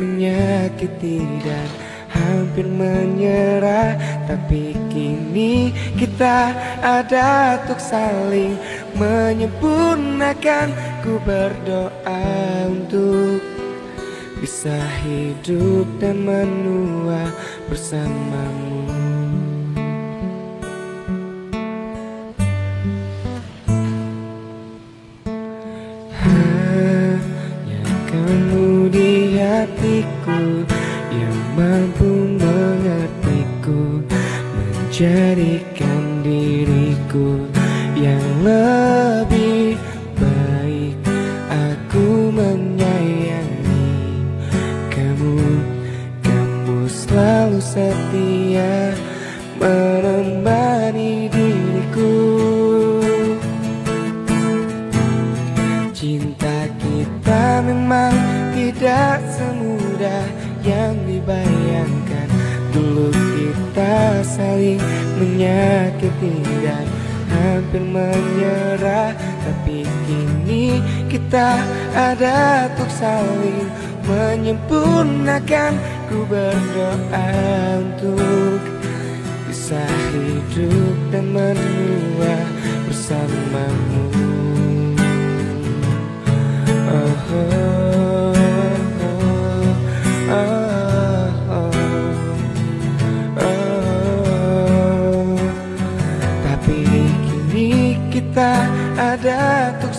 menyakiti dan hampir menyerah. Tapi kini kita ada untuk saling menyempurnakan. Ku berdoa untuk bisa hidup dan menua bersamamu. jadi hati hampir menyerah. Tapi kini kita ada untuk saling menyempurnakan. Ku berdoa untuk bisa hidup dan menua bersamamu.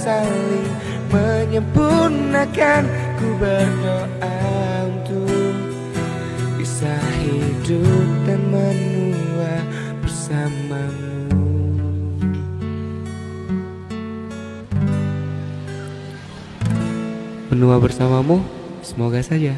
Saling menyempurnakan Ku berdoa untuk bisa hidup dan menua bersamamu Menua bersamamu, semoga saja.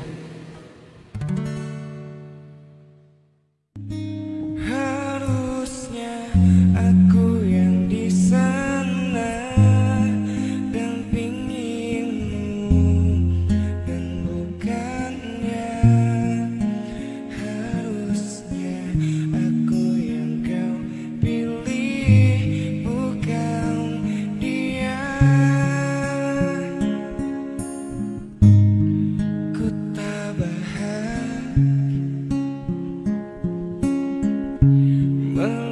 Well,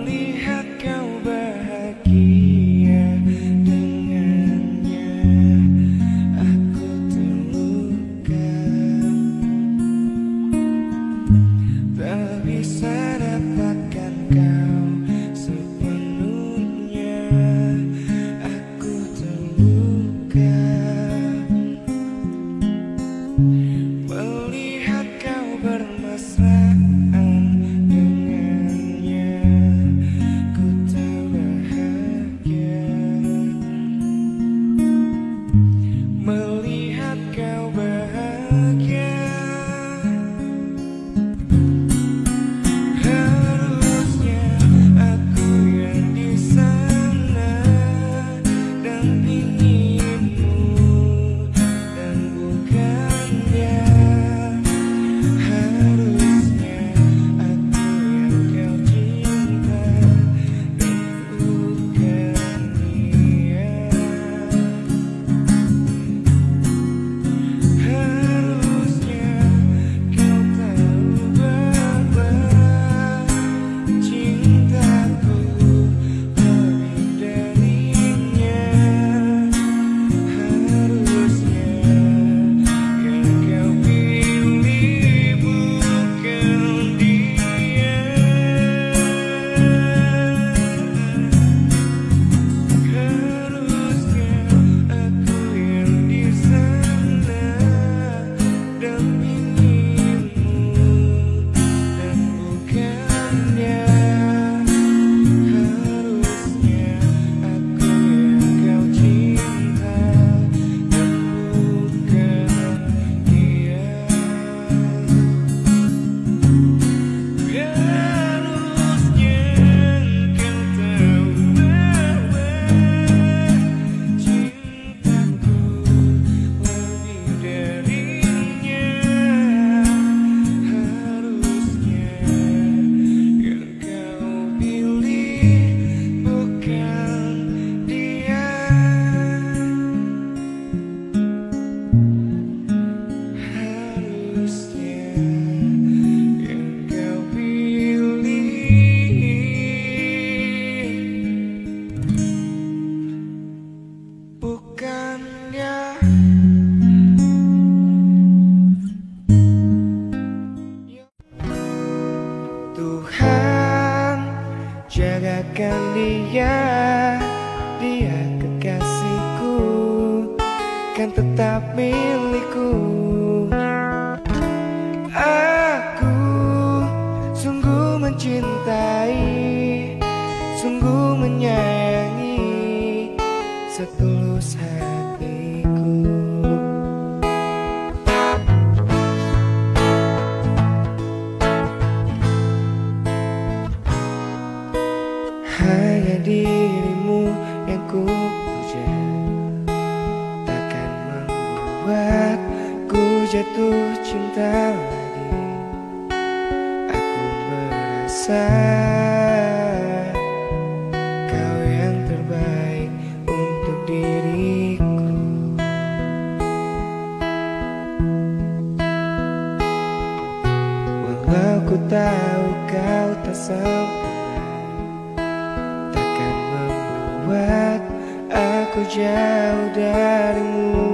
yeah aku jauh darimu.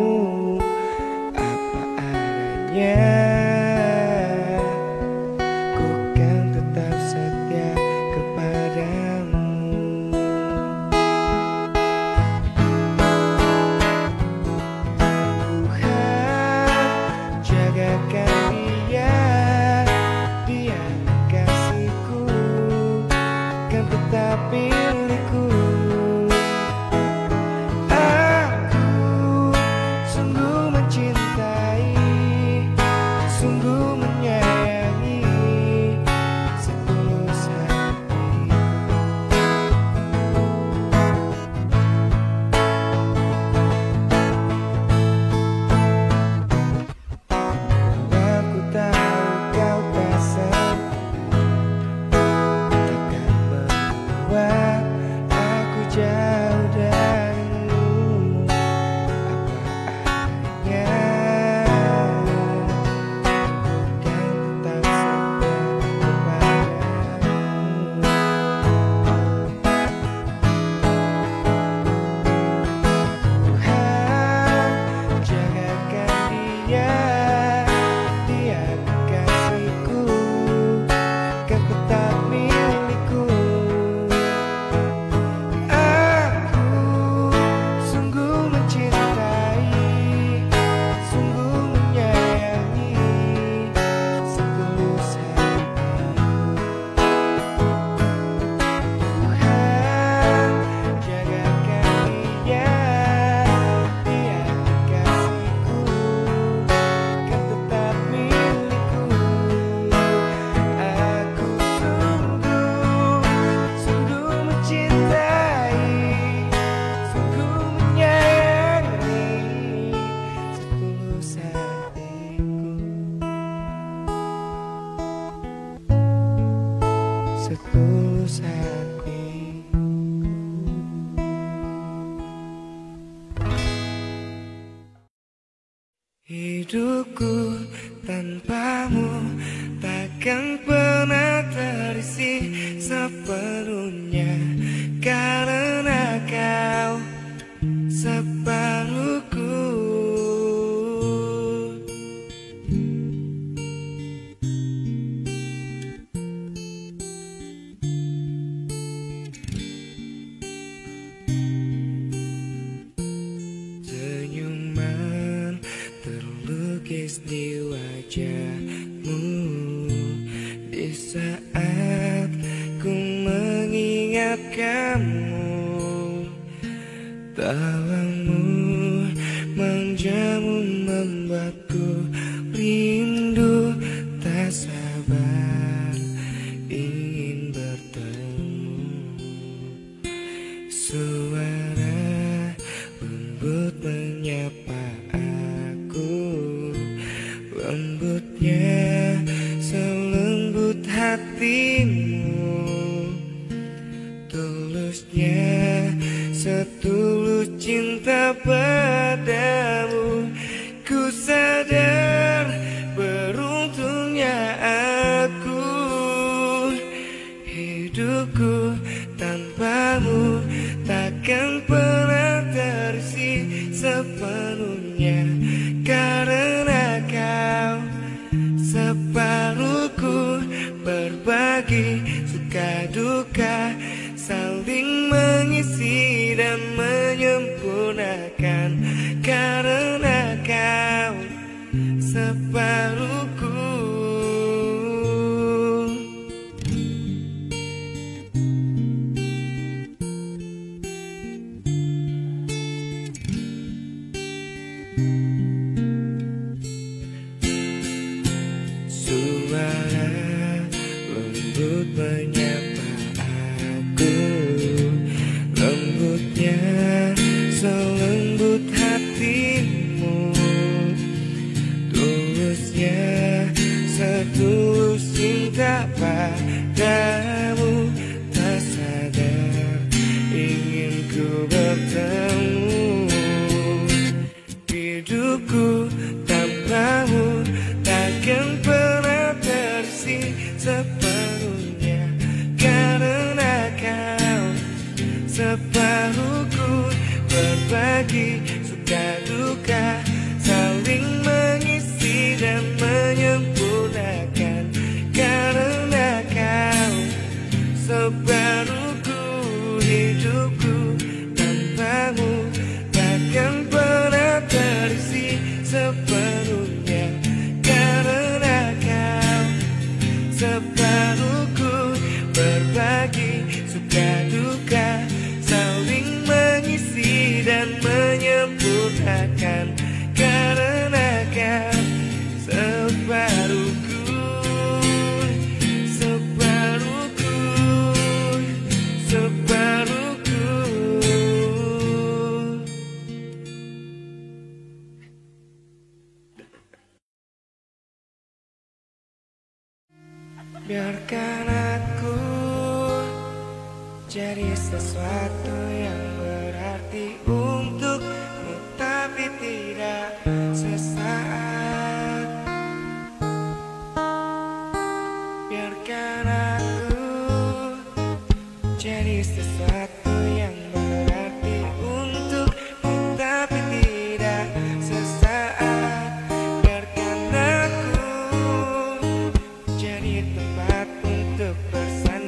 separate. the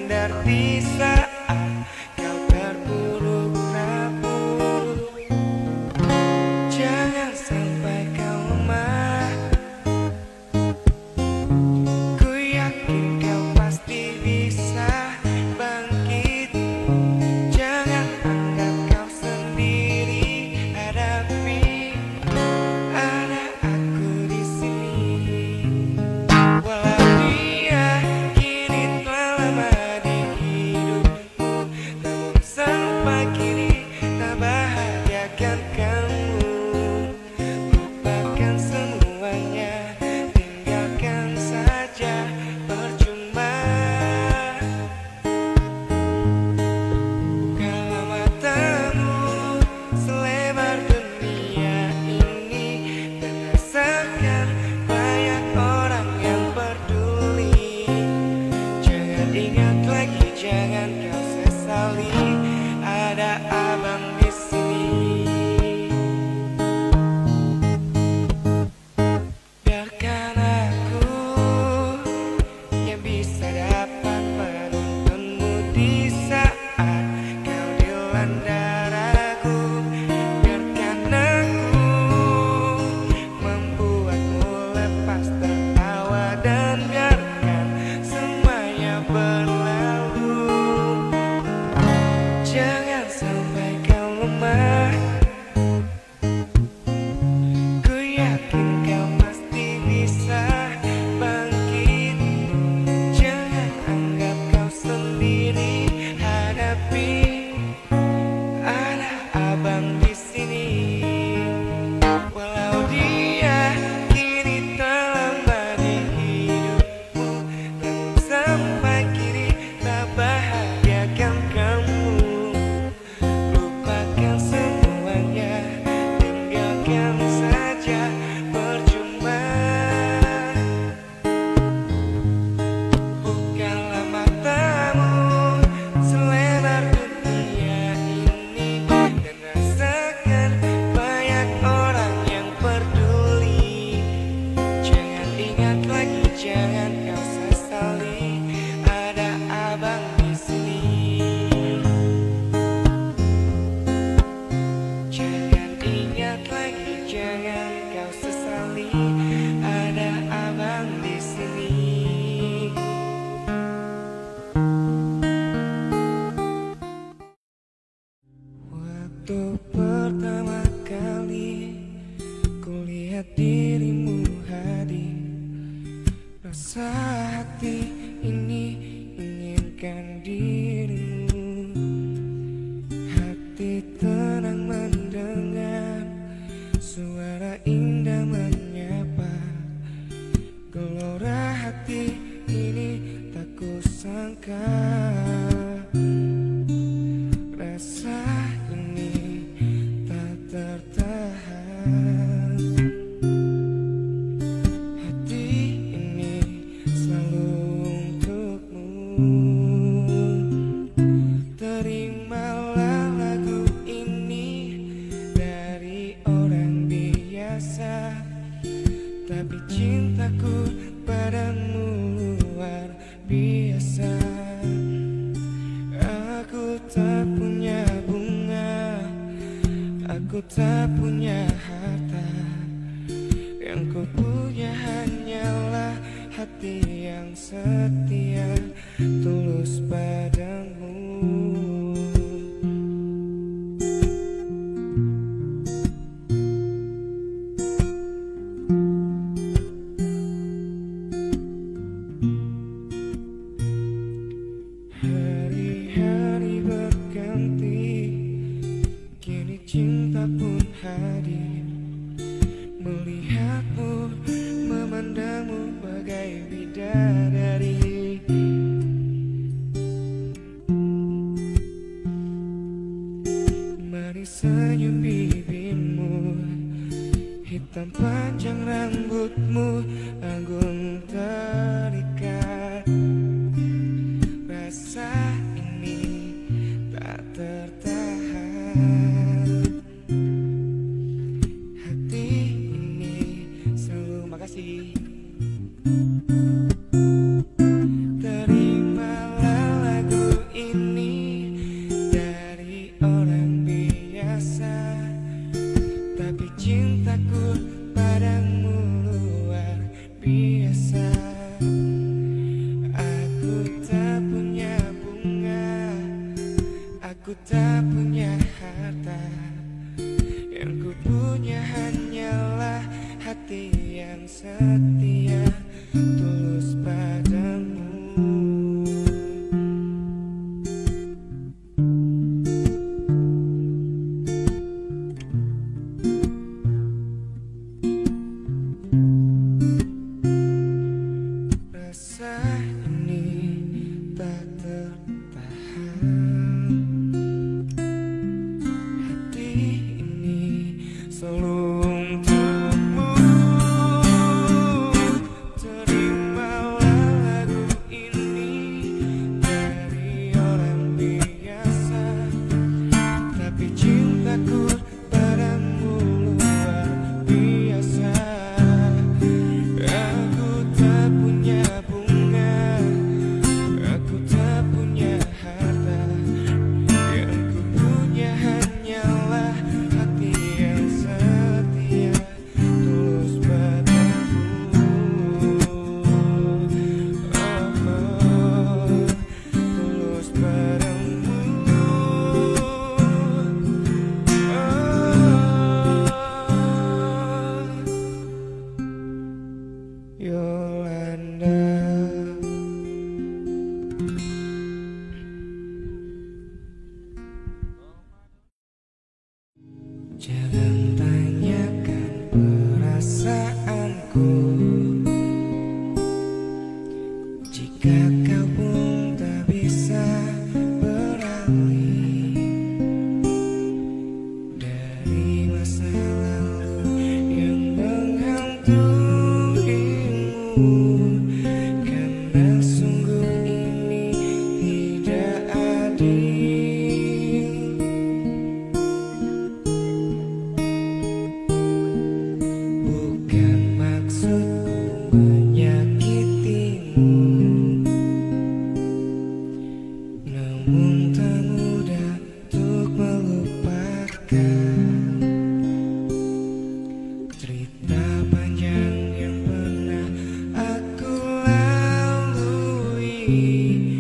bersandar di punya harta. Yang ku punya hanyalah hati yang setia Tulus pada You.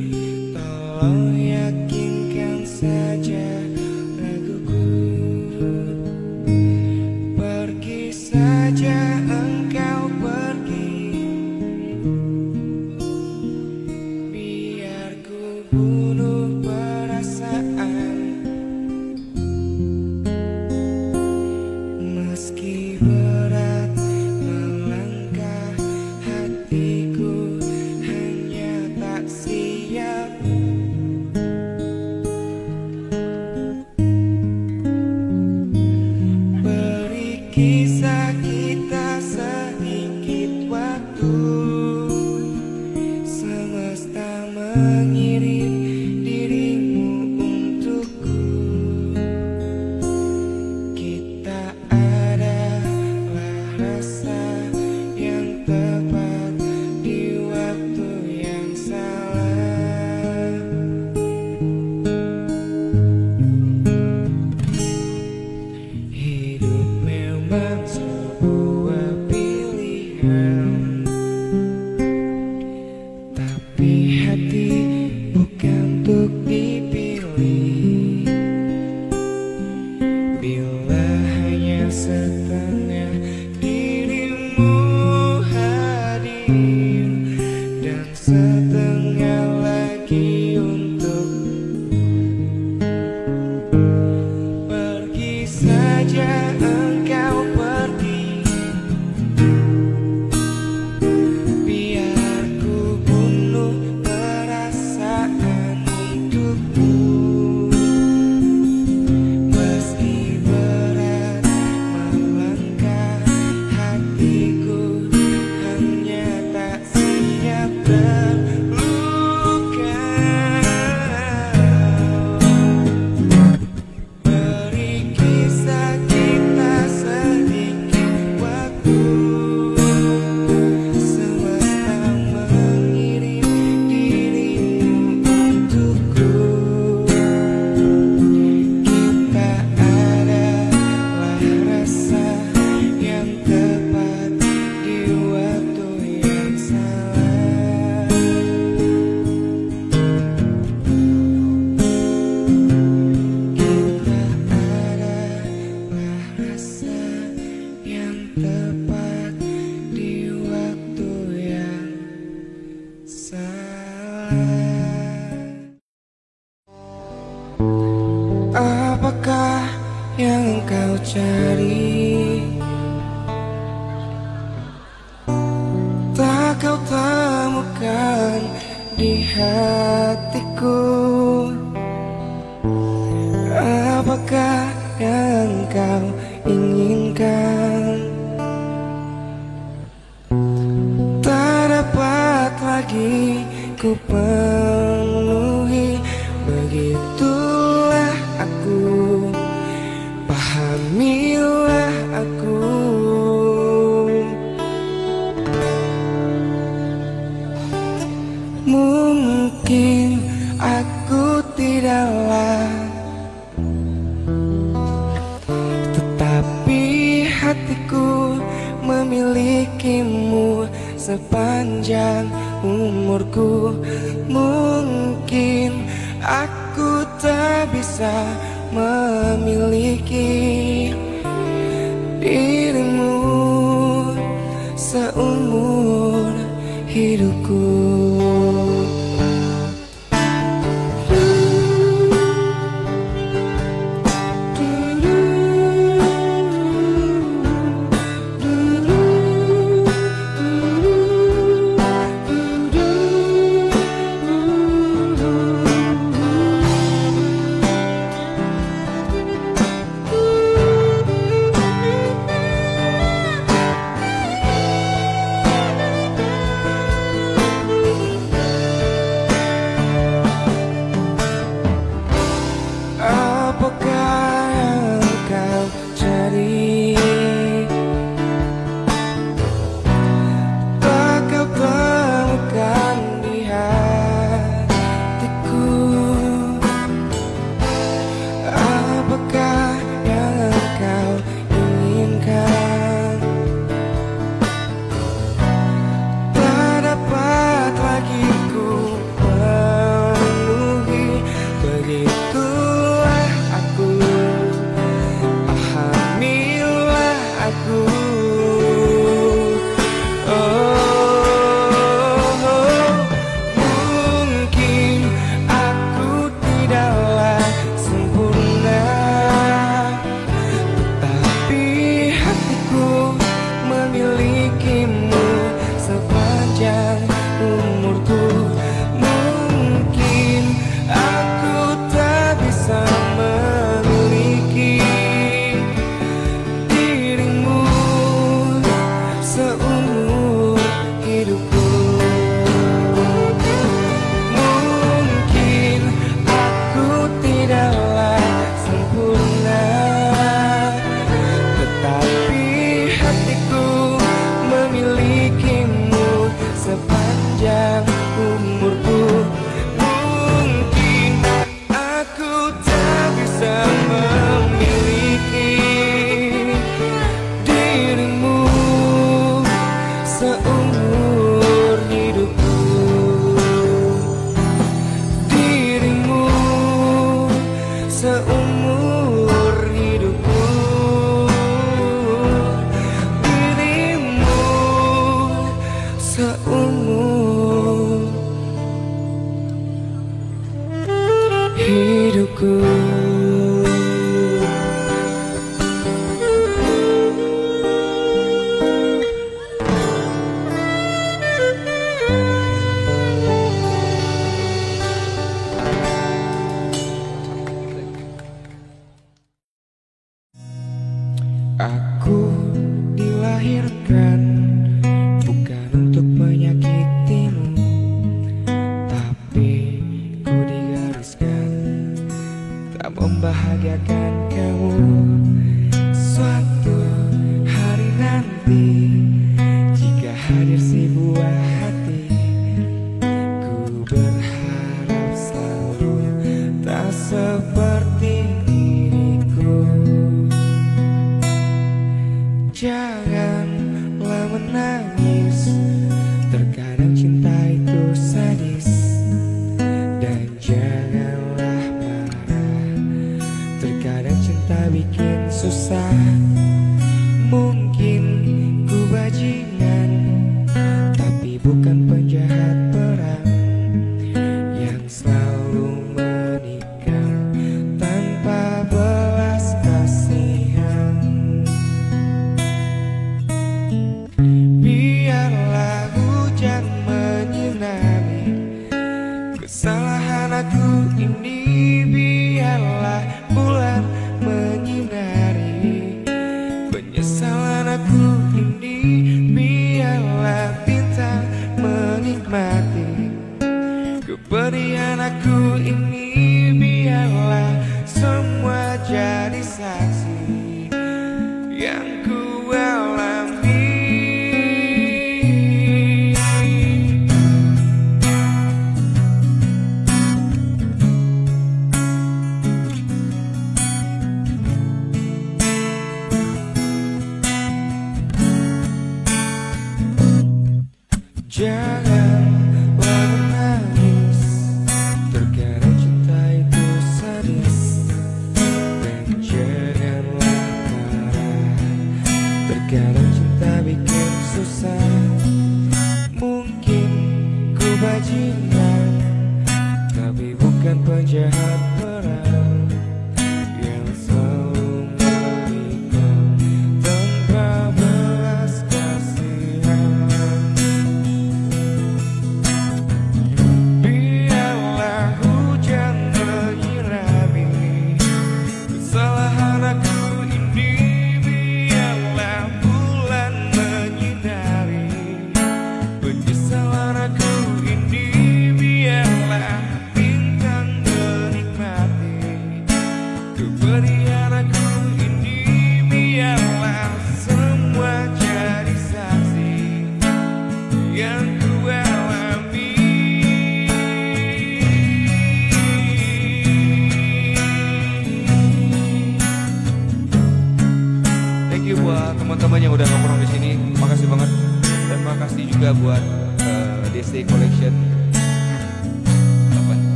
Memiliki dirimu your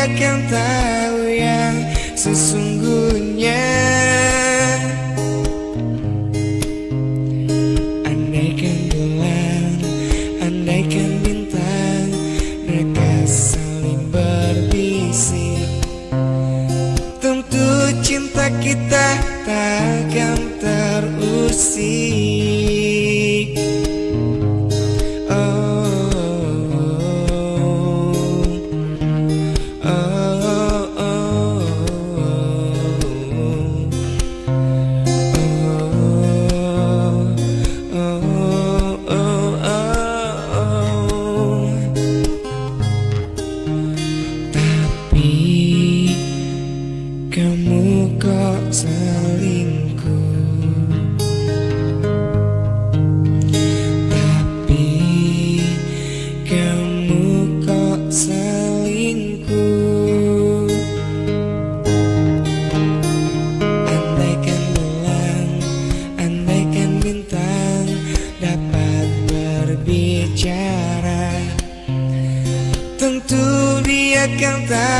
akan tahu yang sesungguhnya.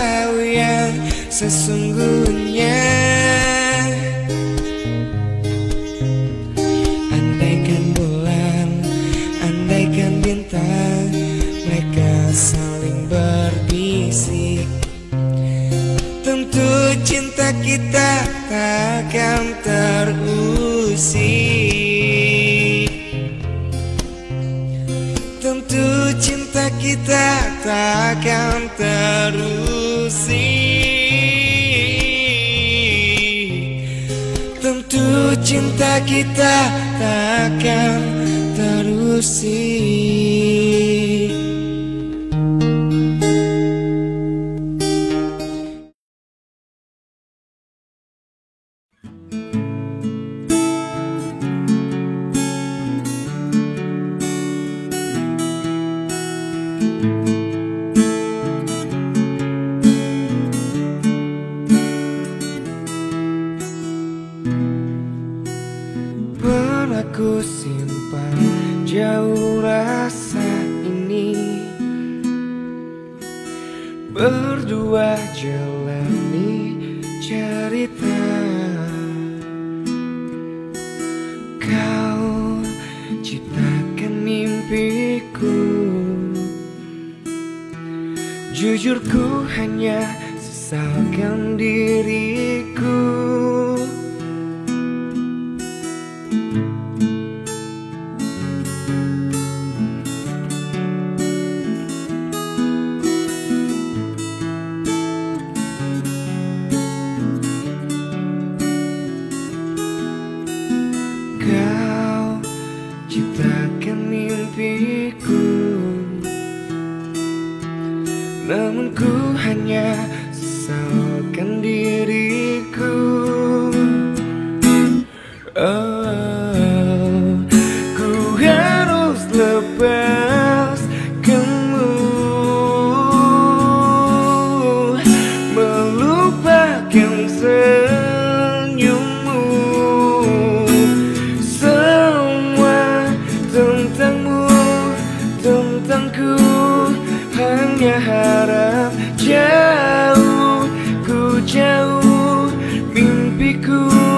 kau yang sesungguhnya. Andaikan bulan, andaikan bintang Mereka saling berbisik. Tentu cinta kita takkan terusik. Tentu cinta kita takkan terusik. cinta kita takkan cerita. Kau ciptakan mimpiku. Jujurku hanya sesalkan diriku. cool.